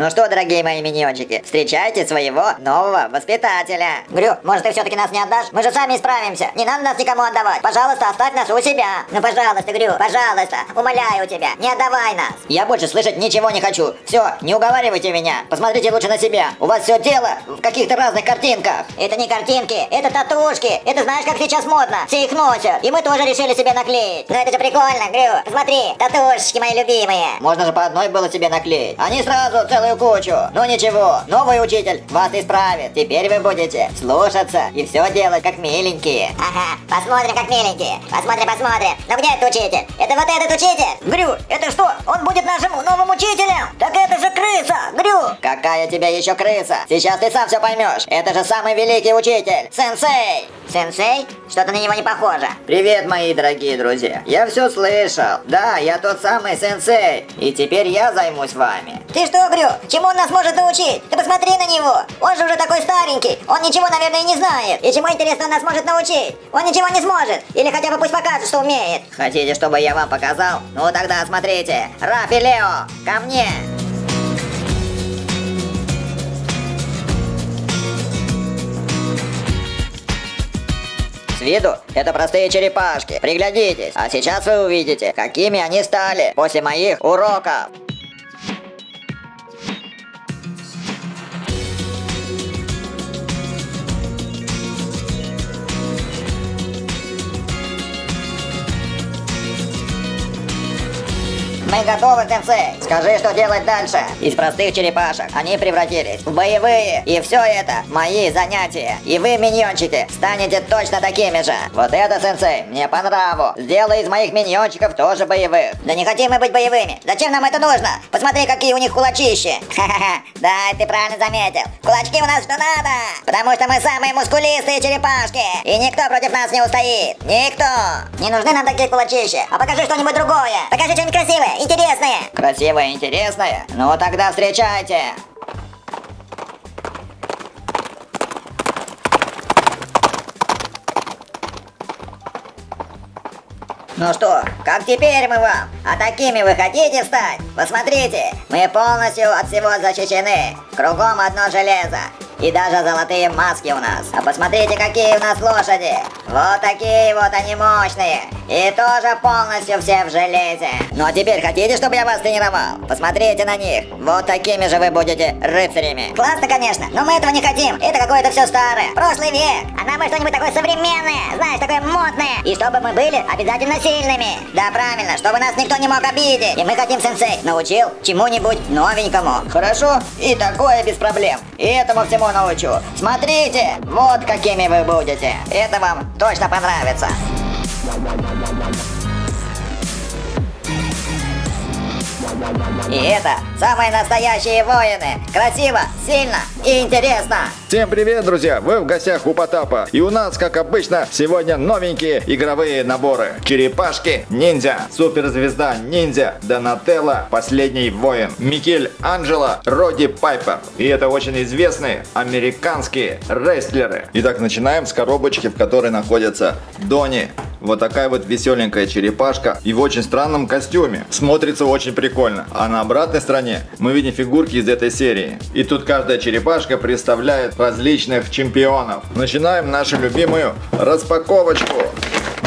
Ну что, дорогие мои миньончики, встречайте своего нового воспитателя. Грю, может ты все-таки нас не отдашь? Мы же сами справимся. Не надо нас никому отдавать. Пожалуйста, оставь нас у себя. Ну, пожалуйста, Грю, пожалуйста, умоляю тебя, не отдавай нас. Я больше слышать ничего не хочу. Все, не уговаривайте меня. Посмотрите лучше на себя. У вас все тело в каких-то разных картинках. Это не картинки, это татушки. Это знаешь, как сейчас модно. Все их носят. И мы тоже решили себе наклеить. Но это же прикольно, Грю. Посмотри, татушечки мои любимые. Можно же по одной было себе наклеить. Не сразу целую кучу. Ну ничего, новый учитель вас исправит. Теперь вы будете слушаться и все делать как миленькие. Ага, посмотрим, как миленькие. Посмотрим, посмотрим. Но где этот учитель? Это вот этот учитель? Грю, это что? Он будет нашим новым учителем? Так это же крыса, Грю. Какая тебя еще крыса? Сейчас ты сам все поймешь. Это же самый великий учитель, сенсей. Сенсей? Что-то на него не похоже. Привет, мои дорогие друзья. Я все слышал. Да, я тот самый сенсей. И теперь я займусь вами. Ты что, Грю? Чему он нас может научить? Ты посмотри на него. Он же уже такой старенький. Он ничего, наверное, не знает. И чему, интересно, он нас может научить? Он ничего не сможет. Или хотя бы пусть покажет, что умеет. Хотите, чтобы я вам показал? Ну тогда смотрите. Раф и Лео, ко мне. Виду это простые черепашки. Приглядитесь. А сейчас вы увидите, какими они стали после моих уроков. Мы готовы, сенсей. Скажи, что делать дальше. Из простых черепашек они превратились в боевые. И все это мои занятия. И вы, миньончики, станете точно такими же. Вот это, сенсей, мне по нраву. Сделай из моих миньончиков тоже боевых. Да не хотим мы быть боевыми. Зачем нам это нужно? Посмотри, какие у них кулачищи. Ха-ха-ха. Да, ты правильно заметил. Кулачки у нас что надо. Потому что мы самые мускулистые черепашки. И никто против нас не устоит. Никто. Не нужны нам такие кулачища. А покажи что-нибудь другое. Покажи что-нибудь красивое, интересное. Красивое интересное? Ну тогда встречайте. Ну что, как теперь мы вам? А такими вы хотите стать? Посмотрите, мы полностью от всего защищены. Кругом одно железо. И даже золотые маски у нас. А посмотрите, какие у нас лошади. Вот такие вот они мощные. И тоже полностью все в железе. Ну а теперь хотите, чтобы я вас тренировал? Посмотрите на них. Вот такими же вы будете рыцарями. Классно, конечно, но мы этого не хотим. Это какое-то все старое. Прошлый век. А нам бы что-нибудь такое современное. Знаешь, такое модное. И чтобы мы были обязательно сильными. Да, правильно, чтобы нас никто не мог обидеть. И мы хотим, сенсей, научил чему-нибудь новенькому. Хорошо? И такое без проблем. И этому всему научу. Смотрите, вот какими вы будете. Это вам точно понравится. И это самые настоящие воины. Красиво, сильно и интересно. Всем привет, друзья! Вы в гостях у Потапа. И у нас, как обычно, сегодня новенькие игровые наборы. Черепашки, ниндзя, суперзвезда ниндзя, Донателло, последний воин, Микель Анджело, Роди Пайпер. И это очень известные американские рестлеры. Итак, начинаем с коробочки, в которой находится Дони. Вот такая вот веселенькая черепашка и в очень странном костюме. Смотрится очень прикольно. А на обратной стороне мы видим фигурки из этой серии. И тут каждая черепашка представляет различных чемпионов. Начинаем нашу любимую распаковочку.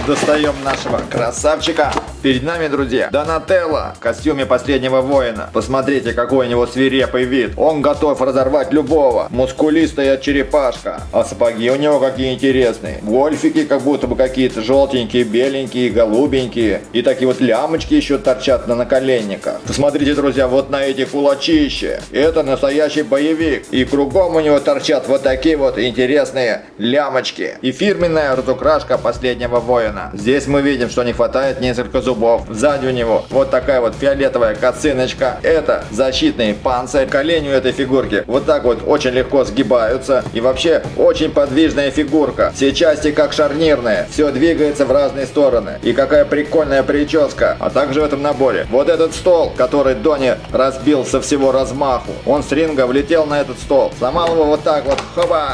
Достаем нашего красавчика. Перед нами, друзья, Донателло в костюме последнего воина. Посмотрите, какой у него свирепый вид. Он готов разорвать любого. Мускулистая черепашка. А сапоги у него какие интересные. Гольфики как будто бы какие-то желтенькие, беленькие, голубенькие. И такие вот лямочки еще торчат на наколенниках. Посмотрите, друзья, вот на эти кулачища. Это настоящий боевик. И кругом у него торчат вот такие вот интересные лямочки. И фирменная разукрашка последнего воина. Здесь мы видим, что не хватает несколько зубов зубов. Сзади у него вот такая вот фиолетовая косыночка. Это защитный панцирь. Колени у этой фигурки вот так вот очень легко сгибаются. И вообще очень подвижная фигурка. Все части как шарнирные. Все двигается в разные стороны. И какая прикольная прическа. А также в этом наборе вот этот стол, который Дони разбил со всего размаху. Он с ринга влетел на этот стол. Сломал его вот так вот. Хоба!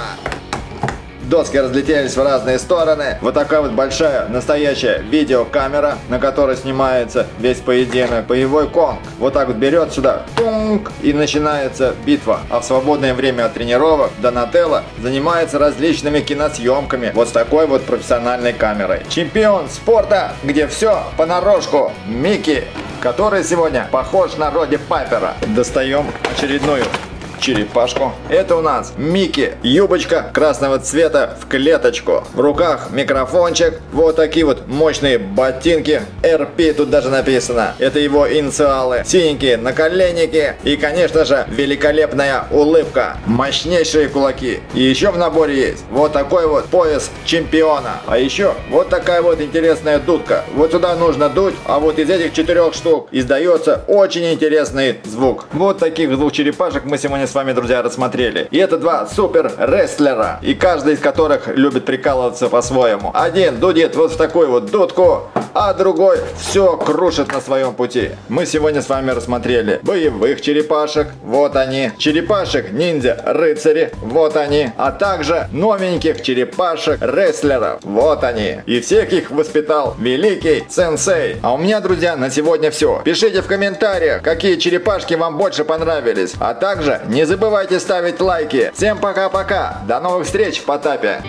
Доски разлетелись в разные стороны. Вот такая вот большая настоящая видеокамера, на которой снимается весь поединок. Боевой конг. Вот так вот берет сюда, тунг, и начинается битва. А в свободное время от тренировок Донателло занимается различными киносъемками. Вот с такой вот профессиональной камерой. Чемпион спорта, где все понарошку. Микки который сегодня похож на Роди Пайпера. Достаем очередную черепашку. Это у нас Микки. Юбочка красного цвета в клеточку. В руках микрофончик. Вот такие вот мощные ботинки. RP тут даже написано. Это его инициалы. Синенькие наколенники. И, конечно же, великолепная улыбка. Мощнейшие кулаки. И еще в наборе есть вот такой вот пояс чемпиона. А еще вот такая вот интересная дудка. Вот сюда нужно дуть, а вот из этих четырех штук издается очень интересный звук. Вот таких двух черепашек мы сегодня с вами, друзья, рассмотрели. И это два супер рестлера, и каждый из которых любит прикалываться по-своему. Один дудит вот в такую вот дудку, а другой все крушит на своем пути. Мы сегодня с вами рассмотрели боевых черепашек, вот они, черепашек ниндзя рыцари, вот они, а также новеньких черепашек рестлеров, вот они. И всех их воспитал великий сенсей. А у меня, друзья, на сегодня все. Пишите в комментариях, какие черепашки вам больше понравились, а также не забывайте ставить лайки. Всем пока-пока. До новых встреч в Потапе.